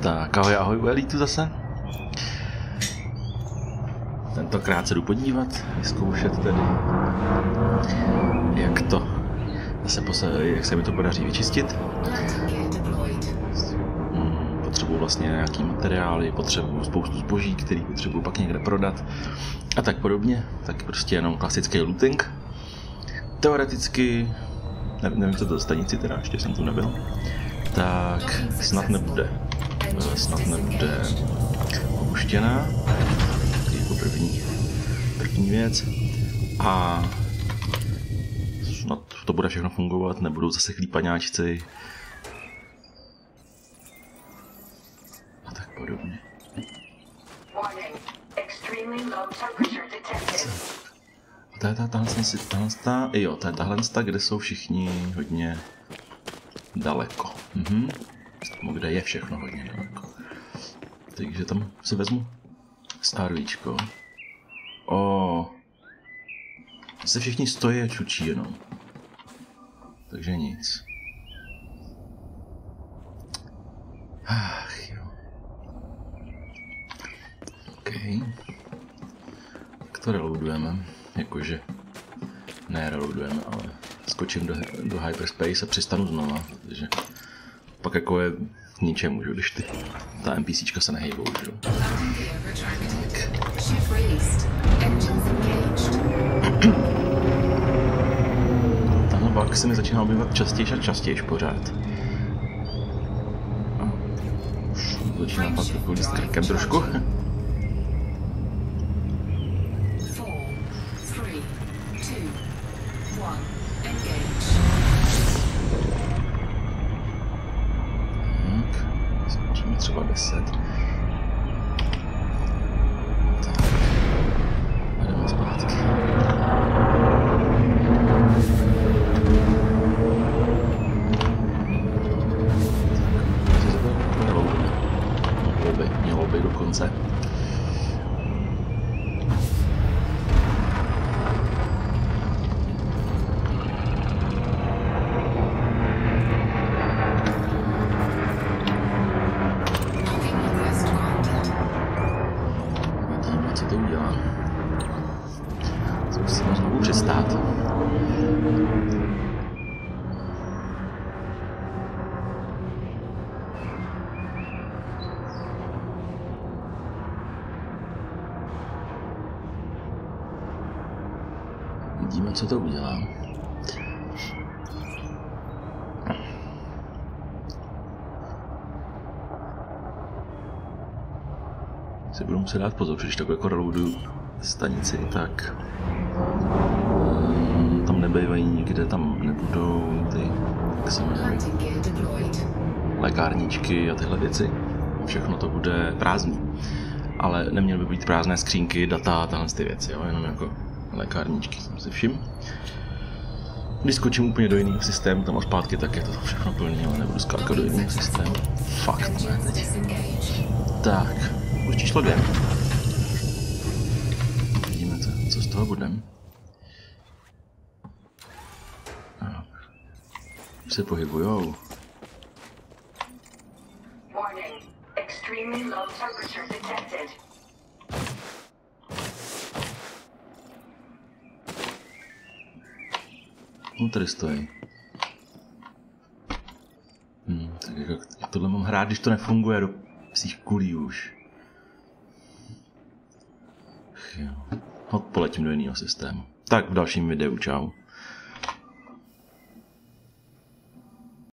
Tak ahoj, ahoj u Elitu zase. Tentokrát se jdu podívat, vyzkoušet tedy, jak to zase pose, jak se mi to podaří vyčistit. Hmm, potřebuju vlastně nějaký materiály, potřebuju spoustu zboží, který potřebuju pak někde prodat a tak podobně. Tak prostě jenom klasický looting. Teoreticky, nevím, nevím co to stanici, teda ještě jsem tu nebyl, tak snad nebude snad nebude opuštěná. Jako první, první věc. A snad to bude všechno fungovat, nebudou zase chlípaňáčci. A tak podobně. A je ta, tahle, tahle, ta, jo, je tahle, kde jsou všichni hodně daleko. Mhm kde je všechno hodně daleko. Takže tam si vezmu starvíčko. O, se všichni stojí a čučí jenom. Takže nic. Ach jo. OK. Tak to reloadujeme. Jakože ne reloadujeme, ale skočím do, do hyperspace a přistanu znova. Takže pak jako je k ničemu, že? když ty, ta NPCčka se nehejbou, že? Tahle bug se mi začíná objevat častěji a častěji pořád. Už začíná pak takový s trošku. třeba 10. Tak. A jdeme zpátky. Tak, mělo by, mělo by dokonce. Uvidíme, co to udělá. Si budu muset dát pozor, když takhle jako reloaduju stanici, tak nebývají nikde, tam nebudou ty, jak se jmenují, lékárničky a tyhle věci. Všechno to bude prázdný. Ale neměly by být prázdné skřínky, data a tyhle ty věci, jo? jenom jako lékárničky jsem si všim. Když skočím úplně do jiného systému, tam a zpátky, tak je to všechno plný, ale nebudu skákat do jiného systému. Fakt ne. Tak, už číslo dvě. Vidíme, co, co z toho budem. Se pohybujou. No tady stojí. Hmm, tak jak, jak tohle mám hrát, když to nefunguje do psích kulí už. Jo. Odpoletím do jiného systému. Tak v dalším videu, čau.